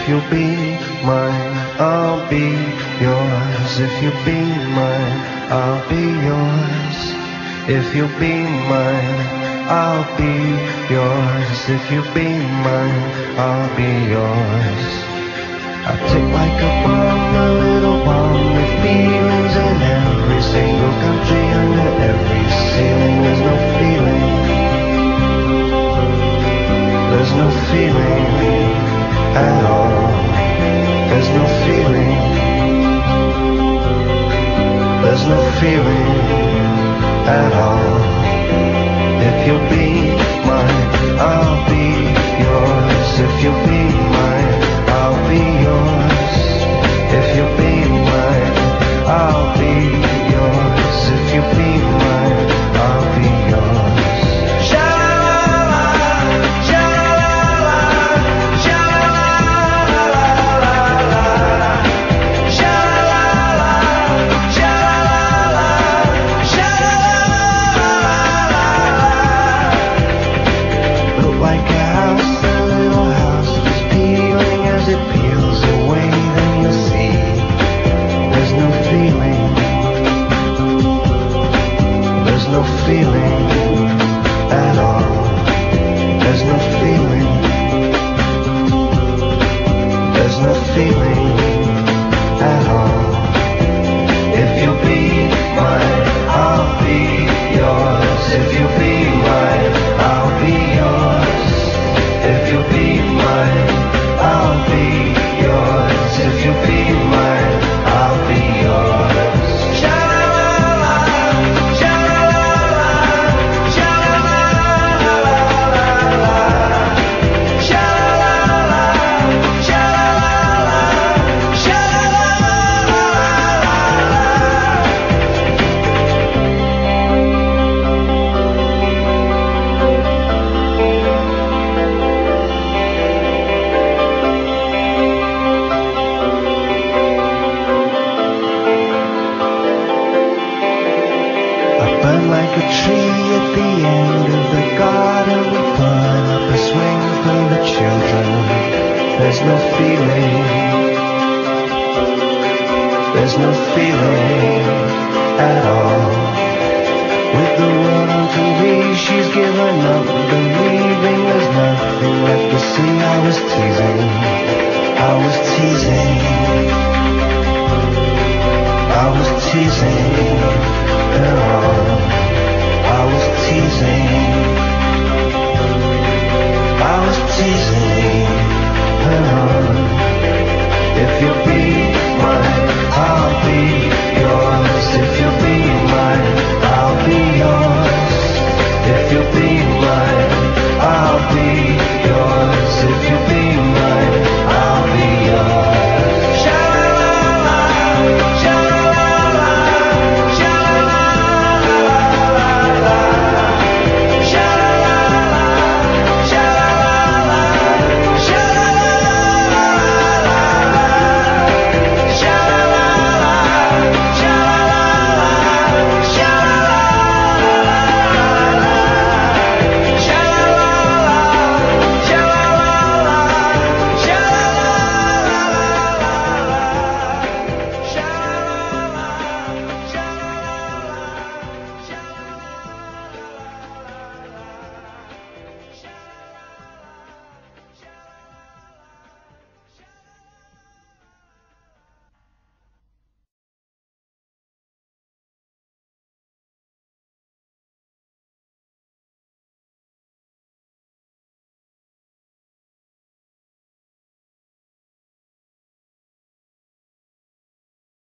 If you'll be mine, I'll be yours. If you'll be mine, I'll be yours. If you'll be mine, I'll be yours. If you'll be mine, I'll be yours. I tick like a bomb, a little bomb with feelings in every single country under every ceiling. There's no feeling. There's no feeling at all. There's no feeling. There's no feeling at all. If you'll be mine, like a tree at the end of the garden. We put up a swing for the children. There's no feeling. There's no feeling at all. With the world on TV, she's given up believing there's nothing left to see. I was teasing.